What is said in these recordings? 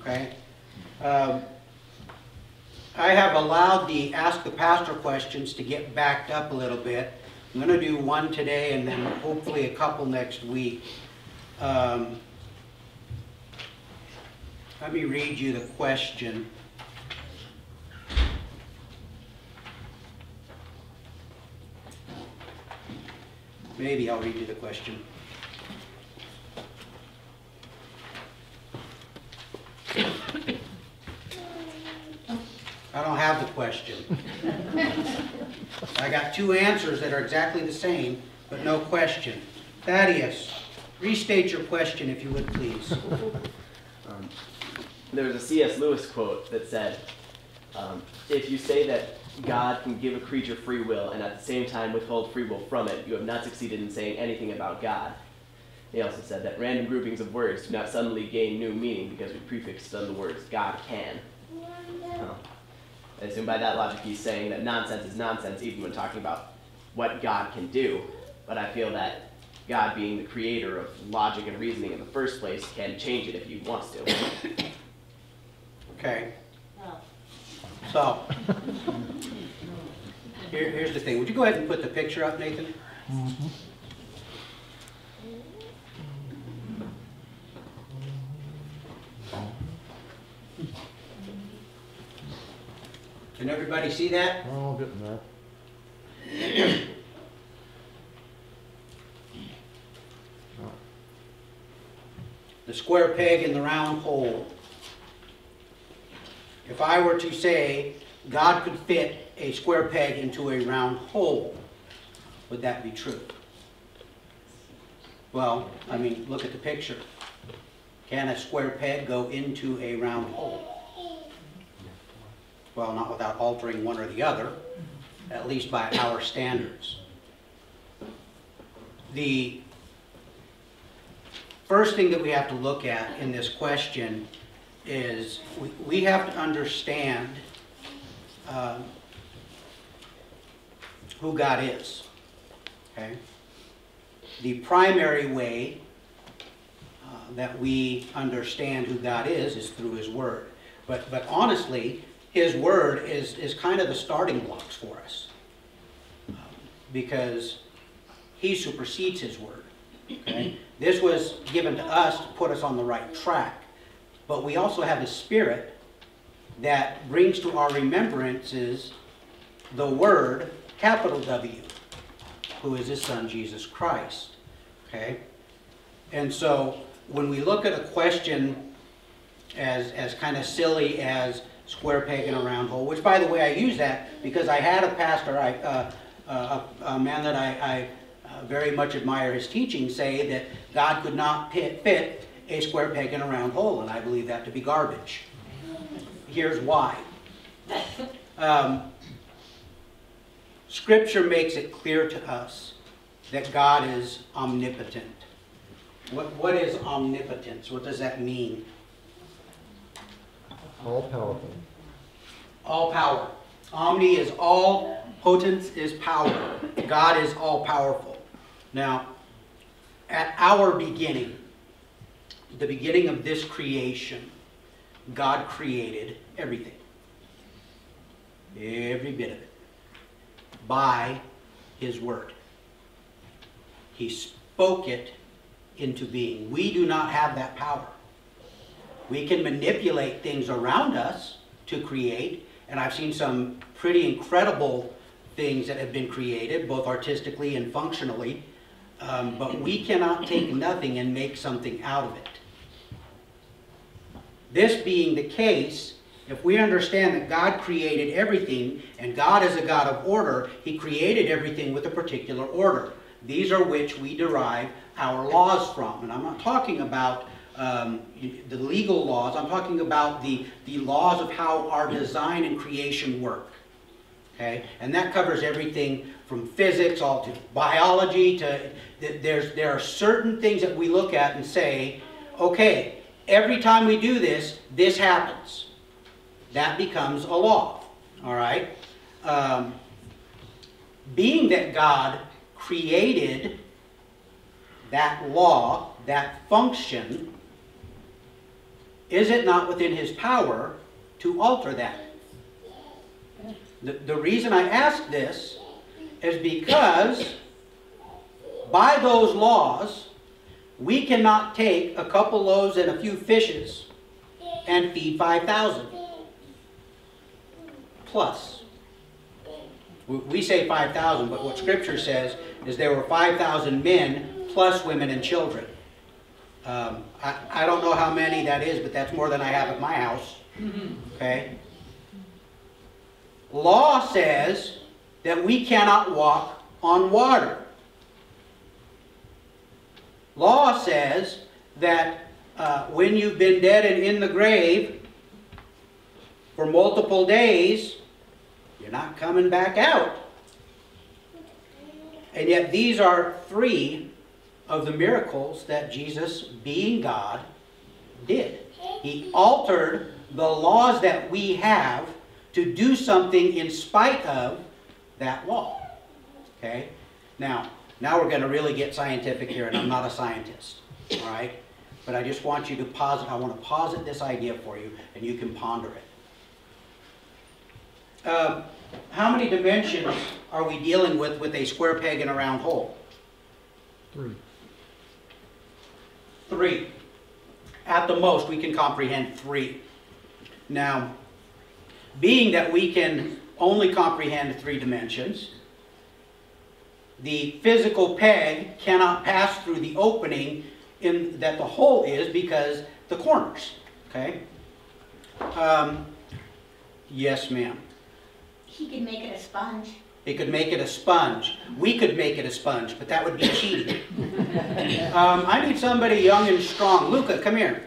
okay? Um, I have allowed the Ask the Pastor questions to get backed up a little bit. I'm going to do one today and then hopefully a couple next week. Um, Let me read you the question. Maybe I'll read you the question. I don't have the question. I got two answers that are exactly the same, but no question. Thaddeus, restate your question if you would please. Um, there was a C.S. Lewis quote that said, um, if you say that God can give a creature free will and at the same time withhold free will from it, you have not succeeded in saying anything about God. He also said that random groupings of words do not suddenly gain new meaning because we prefix them the words God can. Oh. I assume by that logic he's saying that nonsense is nonsense even when talking about what God can do. But I feel that God being the creator of logic and reasoning in the first place can change it if he wants to. Okay. So, here, here's the thing. Would you go ahead and put the picture up, Nathan? Mm-hmm. Can everybody see that? Oh, getting there. The square peg in the round hole. If I were to say God could fit a square peg into a round hole, would that be true? Well, I mean, look at the picture. Can a square peg go into a round hole? Well, not without altering one or the other, at least by our standards. The first thing that we have to look at in this question is we, we have to understand um, who God is. Okay? The primary way uh, that we understand who God is is through His Word. But, but honestly, His Word is, is kind of the starting blocks for us. Because He supersedes His Word. Okay? This was given to us to put us on the right track. But we also have a Spirit that brings to our remembrances the Word, capital W, who is His Son, Jesus Christ. Okay? And so when we look at a question as, as kind of silly as square peg in a round hole, which by the way, I use that because I had a pastor, I, uh, uh, a, a man that I, I uh, very much admire his teaching, say that God could not fit, fit a square peg in a round hole, and I believe that to be garbage. Here's why. Um, scripture makes it clear to us that God is omnipotent. What, what is omnipotence? What does that mean? All powerful. All power. Omni is all, potence is power. God is all powerful. Now, at our beginning, the beginning of this creation, God created everything. Every bit of it. By His Word. He spoke it into being. We do not have that power. We can manipulate things around us to create, and I've seen some pretty incredible things that have been created, both artistically and functionally, um, but we cannot take nothing and make something out of it. This being the case, if we understand that God created everything, and God is a God of order, He created everything with a particular order. These are which we derive our laws from. And I'm not talking about um, the legal laws, I'm talking about the, the laws of how our design and creation work. Okay? And that covers everything from physics all to biology to there's there are certain things that we look at and say, okay, every time we do this, this happens. That becomes a law. All right? Um, being that God created that law, that function, is it not within his power to alter that? The, the reason I ask this is because by those laws, we cannot take a couple loaves and a few fishes and feed 5,000 plus. We- say 5,000, but what Scripture says is there were 5,000 men plus women and children. Um, I, I don't know how many that is, but that's more than I have at my house. Okay? Law says that we cannot walk on water. Law says that uh, when you've been dead and in the grave for multiple days, you're not coming back out. And yet, these are three of the miracles that Jesus, being God, did. He altered the laws that we have to do something in spite of that law. Okay? Now, now we're going to really get scientific here, and I'm not a scientist. All right? But I just want you to posit, I want to posit this idea for you, and you can ponder it. Um, how many dimensions are we dealing with with a square peg in a round hole? Three. Three. At the most, we can comprehend three. Now, being that we can only comprehend three dimensions, the physical peg cannot pass through the opening in that the hole is because the corners. Okay? Um, yes, ma'am. He could make it a sponge. It could make it a sponge. We could make it a sponge, but that would be cheating. um, I need somebody young and strong. Luca, come here.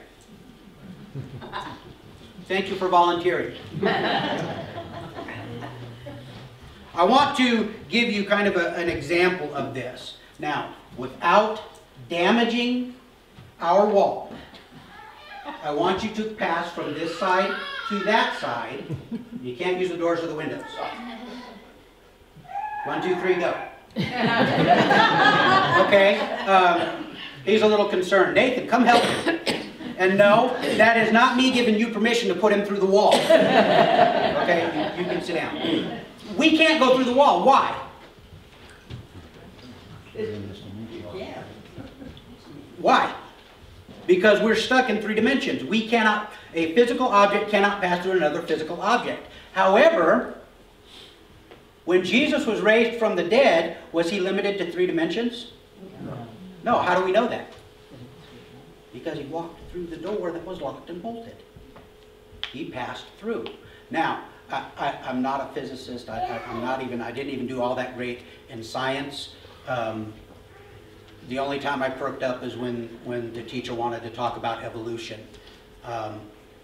Thank you for volunteering. I want to give you kind of a, an example of this. Now, without damaging our wall, I want you to pass from this side to that side. You can't use the doors or the windows. One, two, three, go. Okay, um, he's a little concerned. Nathan, come help him. And no, that is not me giving you permission to put him through the wall. Okay, you, you can sit down. We can't go through the wall. Why? Why? Because we're stuck in three dimensions. We cannot, a physical object cannot pass through another physical object. However, when Jesus was raised from the dead, was he limited to three dimensions? No. How do we know that? Because he walked through the door that was locked and bolted. He passed through. Now, I, I, I'm not a physicist. I, I'm not even, I didn't even do all that great in science. Um, the only time I perked up is when, when the teacher wanted to talk about evolution. Um,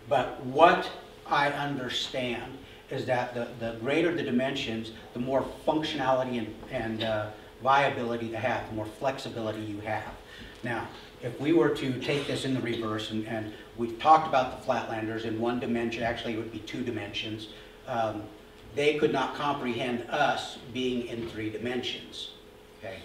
but what I understand is that the, the greater the dimensions, the more functionality and, and uh, viability you have, the more flexibility you have. Now, if we were to take this in the reverse, and, and we've talked about the flatlanders in one dimension, actually it would be two dimensions, um, they could not comprehend us being in three dimensions. Okay?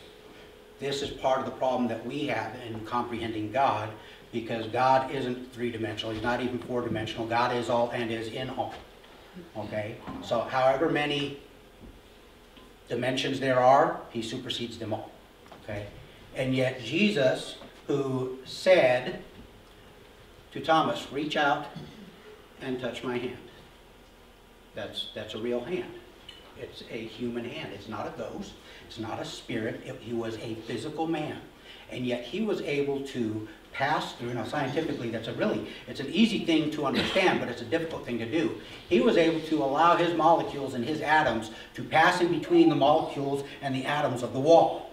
This is part of the problem that we have in comprehending God, because God isn't three-dimensional, He's not even four-dimensional. God is all and is in all. Okay? So however many dimensions there are, He supersedes them all. Okay? And yet Jesus, who said to Thomas, reach out and touch my hand. That's, that's a real hand. It's a human hand. It's not a ghost. It's not a spirit. It- he was a physical man. And yet he was able to pass through, now scientifically that's a really, it's an easy thing to understand, but it's a difficult thing to do. He was able to allow his molecules and his atoms to pass in between the molecules and the atoms of the wall.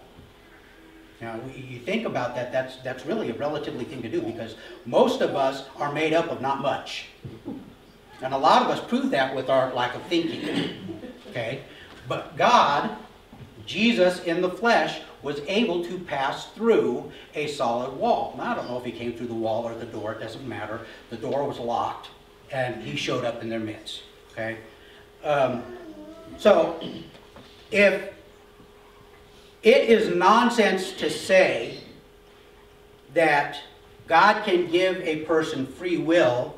Now, you think about that, that's, that's really a relatively thing to do because most of us are made up of not much. And a lot of us prove that with our lack of thinking. Okay? But God, Jesus in the flesh, was able to pass through a solid wall. Now, I don't know if he came through the wall or the door, it doesn't matter. The door was locked, and he showed up in their midst. Okay? Um, so, if it is nonsense to say that God can give a person free will,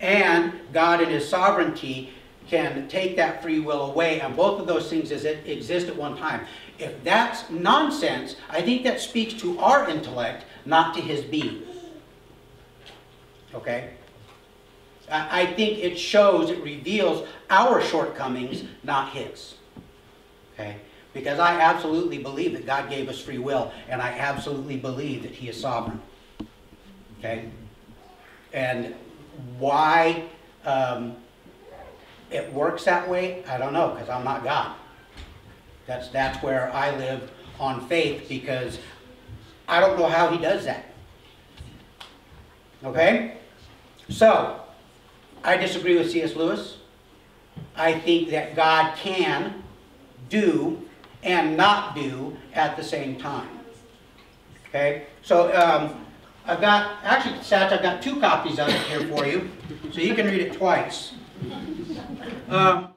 and God in His sovereignty can take that free will away, and both of those things is- exist at one time. If that's nonsense, I think that speaks to our intellect, not to His being. Okay? I, I think it shows, it reveals our shortcomings, not His. Okay? Because I absolutely believe that God gave us free will, and I absolutely believe that He is sovereign. Okay? And why um, it works that way, I don't know, because I'm not God. That's, that's where I live on faith, because I don't know how He does that. Okay? So, I disagree with C.S. Lewis. I think that God can do and not do at the same time. Okay? So, um, I've got, actually, Satch, I've got two copies of it here for you, so you can read it twice. Um,